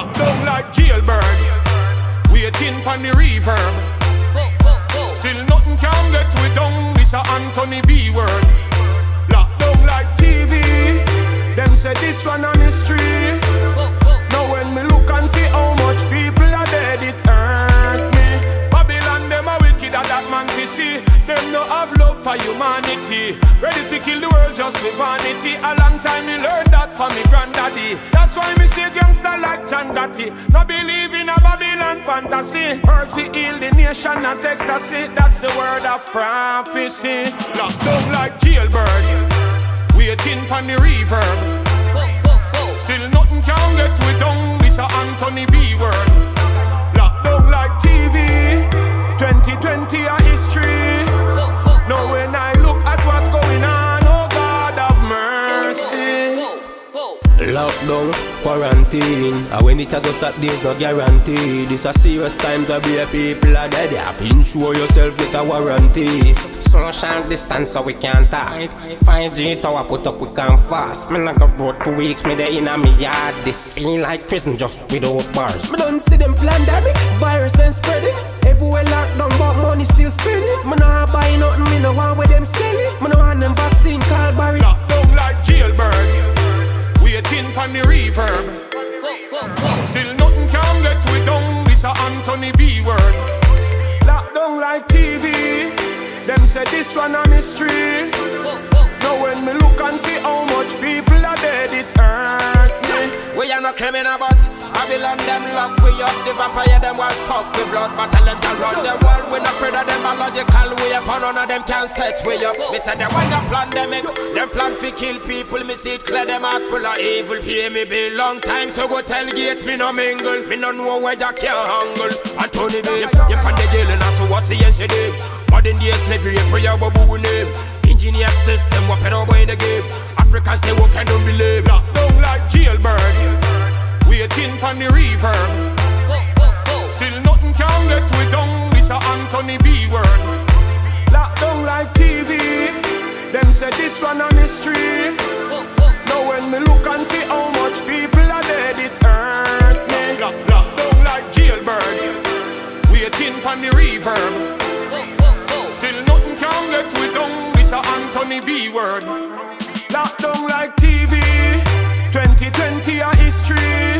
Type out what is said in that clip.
locked down like jailbird. Waiting for the reverb. Still nothing can get we down. This a Anthony B word. Locked down like TV. Them say this one on the street. Now when me look and see how much people are dead, it hurt me. Babylon them a wicked and that man we see. Them no have love for humanity. Ready to kill the world just for vanity. A long time me learn from me granddaddy. That's why me stay gangster like John Gotti. No believe in a Babylon fantasy. Earth fi heal the nation and ecstasy. That's the word of prophecy. Locked down like jailbird. Waiting for the reverb. Still nothing can get we down. This a Anthony B word. Locked down like TV. 2020 a history. Now when I look at what's going on, oh God of mercy. Lockdown, quarantine. And when it a go stop, there's no guarantee. This a serious time to be a people are dead. You have to ensure yourself get a warranty. Social distance so we can't talk. 5G tower put up we can fast. Me not go road for weeks, me there in a me yard. This feel like prison just without bars. Me don't see them pandemic, virus and spreading. Everywhere lockdown but money still spending Waiting for the reverb. Still nothing can get we down. This a Anthony B word. Locked down like TV. Them say this one a mystery. Now when me look and see how much people are dead, it hurt me. We are no criminal, but Babylon them lock we up. The vampire them will suck the blood, but tell them run the world. We not afraid of them a logical way upon none of them can set we up. Me say them want a pandemic, them plan fi kill people. Me see it clear them heart full of evil. Pay me bill long time, so go tell Gates me no mingle. Me no know where you can angle. Anthony B, you pan the jail and also what's the end she. Modern day slavery, prayer babu name. Engineer system, what pedo in the game. Africans they work and don't believe. Down like jailbird. Waiting for the reverb. Still nothing can get we down. This a Anthony B word. Locked down like TV. Them said this one on history. Now when me look and see how much people are dead, it hurt me. Locked down like jailbird. Waiting for the reverb. Still nothing can get we down. This a Anthony B word. Locked down like TV. 2020 a history.